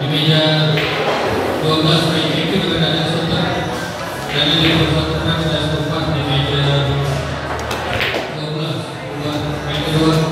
di meja 12 Ray itu dengan ada Sultan dari level 1 dan level 4 di meja 12 buat meja 2